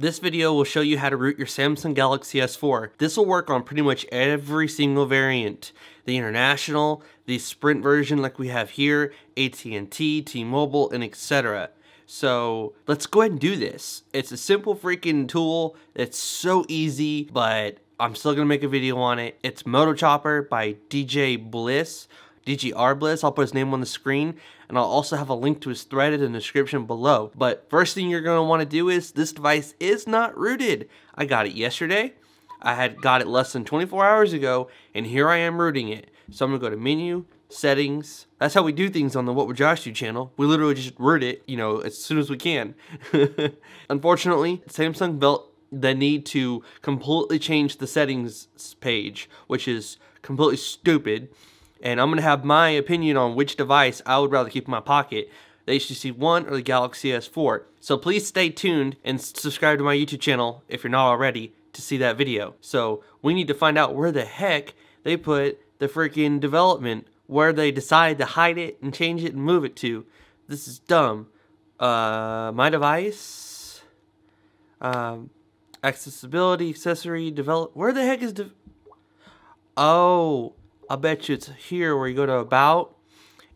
This video will show you how to root your Samsung Galaxy S4. This will work on pretty much every single variant. The International, the Sprint version like we have here, AT&T, T-Mobile, and etc. So let's go ahead and do this. It's a simple freaking tool. It's so easy, but I'm still gonna make a video on it. It's Moto Chopper by DJ Bliss. DGR Bliss. I'll put his name on the screen and I'll also have a link to his thread in the description below. But first thing you're going to want to do is this device is not rooted. I got it yesterday. I had got it less than 24 hours ago and here I am rooting it. So I'm going to go to menu, settings. That's how we do things on the What Would Josh Do channel. We literally just root it, you know, as soon as we can. Unfortunately, Samsung felt the need to completely change the settings page, which is completely stupid and I'm going to have my opinion on which device I would rather keep in my pocket, the HTC One or the Galaxy S4. So please stay tuned and subscribe to my YouTube channel if you're not already to see that video. So we need to find out where the heck they put the freaking development, where they decide to hide it and change it and move it to. This is dumb. Uh, my device, um, accessibility, accessory, develop. Where the heck is de? Oh, I bet you it's here where you go to about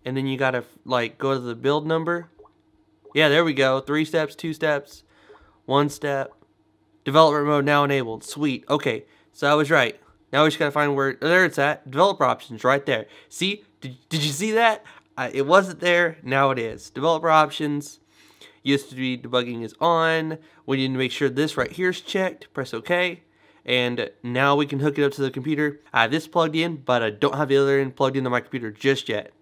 and then you gotta like go to the build number. Yeah, there we go. Three steps, two steps, one step. Developer mode now enabled. Sweet. Okay, so I was right. Now we just gotta find where there it's at. Developer options right there. See? Did, did you see that? It wasn't there. Now it is. Developer options. Used to be debugging is on. We need to make sure this right here is checked. Press OK and now we can hook it up to the computer. I have this plugged in, but I don't have the other end plugged into my computer just yet.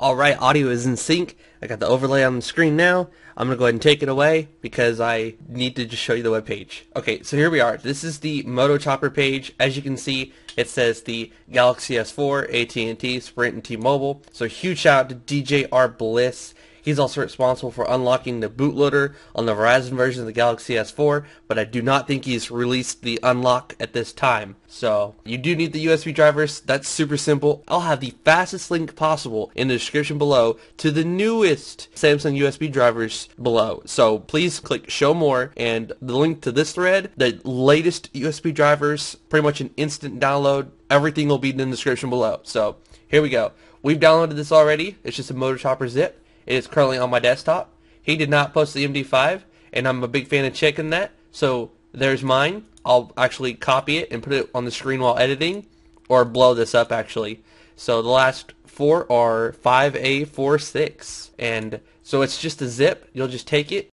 Alright, audio is in sync. I got the overlay on the screen now. I'm going to go ahead and take it away because I need to just show you the web page. Okay, so here we are. This is the Moto Chopper page. As you can see, it says the Galaxy S4, AT&T, Sprint, and T-Mobile. So huge shout out to DJR Bliss. He's also responsible for unlocking the bootloader on the Verizon version of the Galaxy S4, but I do not think he's released the unlock at this time. So you do need the USB drivers. That's super simple. I'll have the fastest link possible in the description below to the newest Samsung USB drivers below. So please click show more and the link to this thread, the latest USB drivers, pretty much an instant download. Everything will be in the description below. So here we go. We've downloaded this already. It's just a Motor Chopper zip. It is currently on my desktop. He did not post the MD5, and I'm a big fan of checking that. So there's mine. I'll actually copy it and put it on the screen while editing, or blow this up actually. So the last four are 5A46, and so it's just a zip. You'll just take it,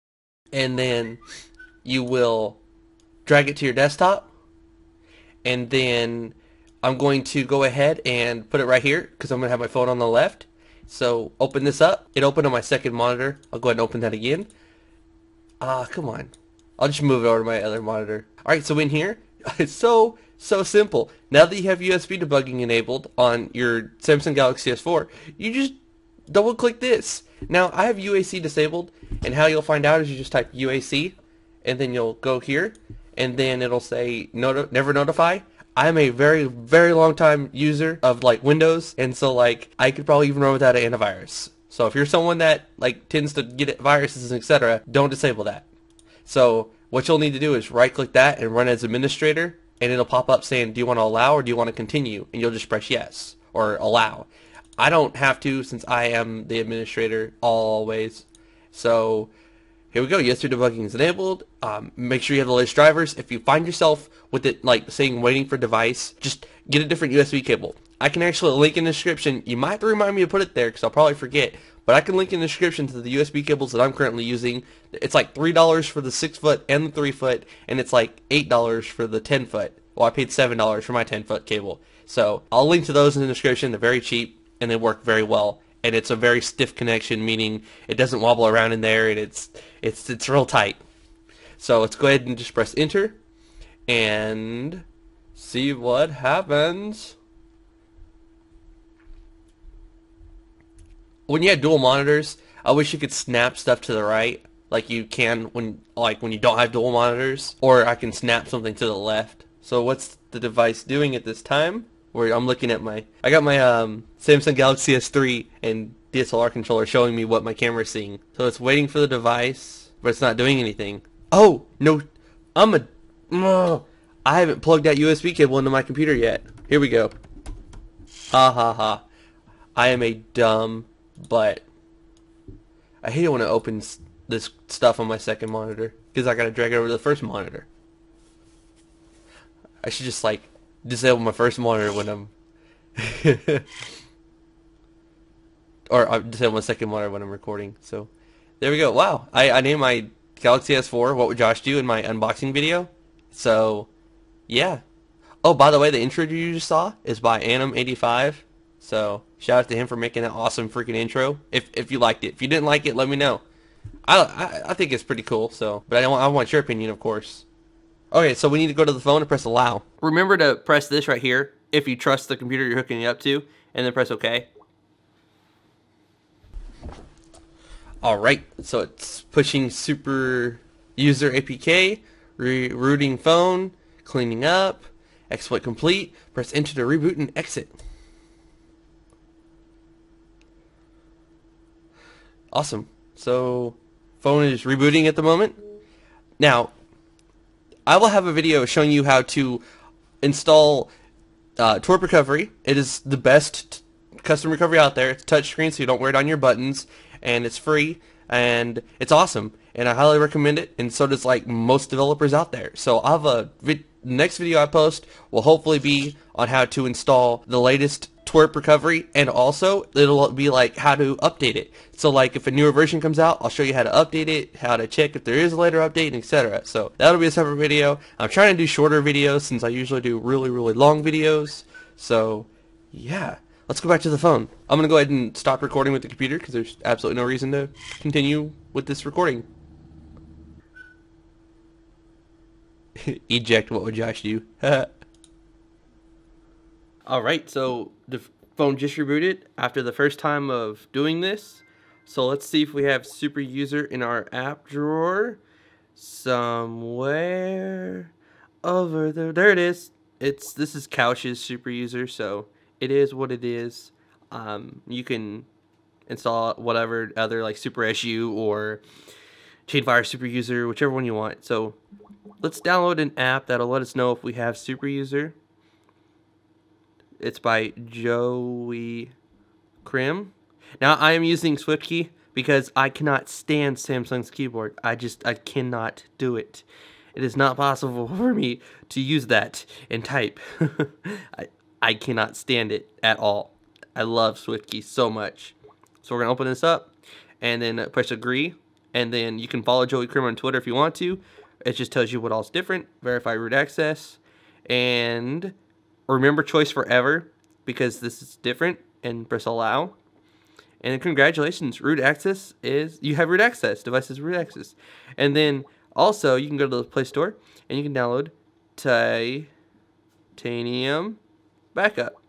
and then you will drag it to your desktop, and then I'm going to go ahead and put it right here because I'm going to have my phone on the left so open this up. It opened on my second monitor. I'll go ahead and open that again. Ah, come on. I'll just move it over to my other monitor. Alright, so in here, it's so, so simple. Now that you have USB debugging enabled on your Samsung Galaxy S4, you just double click this. Now, I have UAC disabled, and how you'll find out is you just type UAC, and then you'll go here, and then it'll say never notify, I'm a very, very long time user of like Windows, and so like I could probably even run without an antivirus. So if you're someone that like tends to get viruses and etc., don't disable that. So what you'll need to do is right click that and run as administrator, and it'll pop up saying, do you want to allow or do you want to continue? And you'll just press yes or allow. I don't have to since I am the administrator always. So here we go. USB debugging is enabled. Um, make sure you have the latest drivers. If you find yourself with it like saying waiting for device, just get a different USB cable. I can actually link in the description. You might have to remind me to put it there because I'll probably forget. But I can link in the description to the USB cables that I'm currently using. It's like $3 for the 6 foot and the 3 foot, and it's like $8 for the 10 foot. Well, I paid $7 for my 10 foot cable. So I'll link to those in the description. They're very cheap and they work very well and it's a very stiff connection, meaning it doesn't wobble around in there, and it's it's it's real tight. So let's go ahead and just press enter, and see what happens. When you have dual monitors, I wish you could snap stuff to the right, like you can when like when you don't have dual monitors, or I can snap something to the left. So what's the device doing at this time? Where I'm looking at my I got my um, Samsung Galaxy S3 and DSLR controller showing me what my camera is seeing. So it's waiting for the device, but it's not doing anything. Oh, no. I'm a... I haven't plugged that USB cable into my computer yet. Here we go. Ha ha ha. I am a dumb butt. I hate it when it opens this stuff on my second monitor. Because I gotta drag it over to the first monitor. I should just like disable my first monitor when I'm or uh, I disable my second monitor when I'm recording. So there we go. Wow, I, I named my Galaxy S4 What Would Josh Do in my unboxing video. So yeah. Oh, by the way, the intro you just saw is by Anim85. So shout out to him for making that awesome freaking intro. If if you liked it, if you didn't like it, let me know. I I, I think it's pretty cool. So, but I want I want your opinion, of course. Okay, so we need to go to the phone and press allow. Remember to press this right here if you trust the computer you're hooking it up to, and then press OK. Alright, so it's pushing super user APK, rooting phone, cleaning up, exploit complete, press enter to reboot and exit. Awesome. So, phone is rebooting at the moment. Now, I will have a video showing you how to install uh, Twerp Recovery. It is the best custom recovery out there. It's touchscreen, so you don't wear it on your buttons, and it's free, and it's awesome. And I highly recommend it, and so does like most developers out there. So I have a vi next video I post will hopefully be on how to install the latest recovery and also it'll be like how to update it. So like if a newer version comes out I'll show you how to update it how to check if there is a later update etc so that'll be a separate video. I'm trying to do shorter videos since I usually do really really long videos. So yeah. Let's go back to the phone. I'm gonna go ahead and stop recording with the computer because there's absolutely no reason to continue with this recording. Eject what would Josh do Alright, so the phone just rebooted after the first time of doing this. So let's see if we have super user in our app drawer. Somewhere over there. There it is. It's This is Couch's super user, so it is what it is. Um, you can install whatever other like super SU or Chainfire super user, whichever one you want. So let's download an app that'll let us know if we have super user. It's by Joey Krim. Now I am using SwiftKey because I cannot stand Samsung's keyboard. I just I cannot do it. It is not possible for me to use that and type. I I cannot stand it at all. I love SwiftKey so much. So we're gonna open this up and then press agree and then you can follow Joey Krim on Twitter if you want to. It just tells you what all's different. Verify root access and remember choice forever because this is different and press allow. And congratulations, root access is, you have root access, devices root access. And then also you can go to the Play Store and you can download Titanium Backup.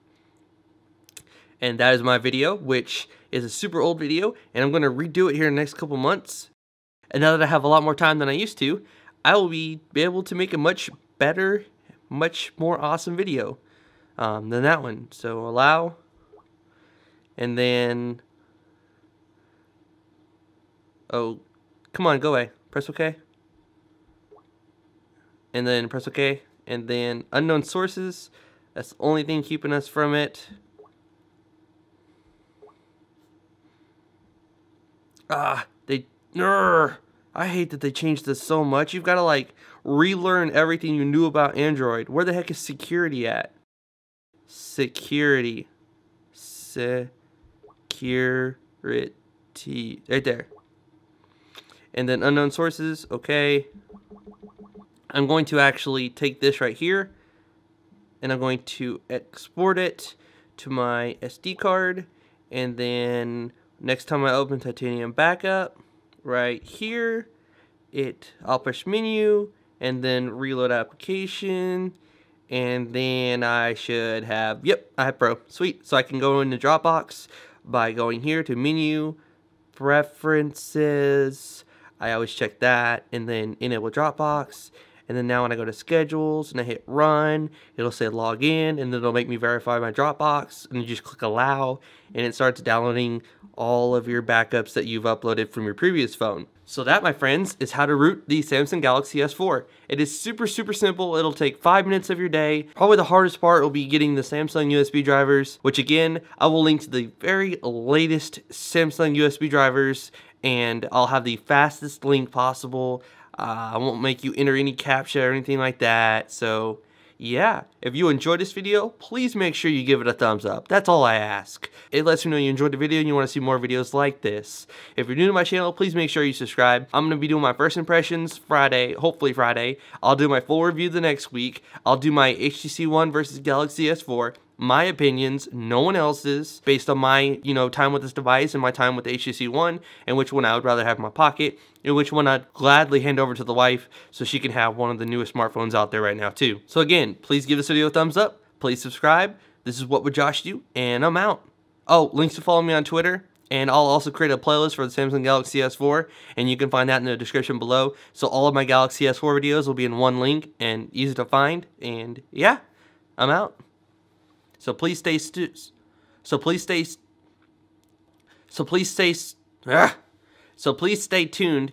And that is my video, which is a super old video, and I'm going to redo it here in the next couple months. And now that I have a lot more time than I used to, I will be able to make a much better, much more awesome video um, than that one. So allow, and then, oh, come on, go away. Press OK. And then press OK. And then unknown sources. That's the only thing keeping us from it. Ah, they, Urgh, I hate that they changed this so much. You've got to like relearn everything you knew about Android. Where the heck is security at? Security. Security. Right there. And then unknown sources. Okay. I'm going to actually take this right here. And I'm going to export it to my SD card. And then next time I open Titanium Backup, right here, it I'll push menu and then reload application and then I should have, yep, I have Pro. Sweet. So I can go into Dropbox by going here to Menu, Preferences. I always check that. And then Enable Dropbox. And then now when I go to schedules and I hit run, it'll say log in and then it'll make me verify my Dropbox and you just click allow and it starts downloading all of your backups that you've uploaded from your previous phone. So that, my friends, is how to root the Samsung Galaxy S4. It is super, super simple. It'll take five minutes of your day. Probably the hardest part will be getting the Samsung USB drivers, which again, I will link to the very latest Samsung USB drivers and I'll have the fastest link possible. Uh, I won't make you enter any CAPTCHA or anything like that. So yeah, if you enjoyed this video, please make sure you give it a thumbs up. That's all I ask. It lets me know you enjoyed the video and you want to see more videos like this. If you're new to my channel, please make sure you subscribe. I'm going to be doing my first impressions Friday, hopefully Friday. I'll do my full review the next week. I'll do my HTC One versus Galaxy S4 my opinions, no one else's, based on my, you know, time with this device and my time with the HTC One, and which one I would rather have in my pocket, and which one I'd gladly hand over to the wife so she can have one of the newest smartphones out there right now too. So again, please give this video a thumbs up, please subscribe. This is What Would Josh Do, and I'm out. Oh, links to follow me on Twitter, and I'll also create a playlist for the Samsung Galaxy S4, and you can find that in the description below. So all of my Galaxy S4 videos will be in one link and easy to find, and yeah, I'm out. So please stay stu- so please stay so please stay ah, so please stay tuned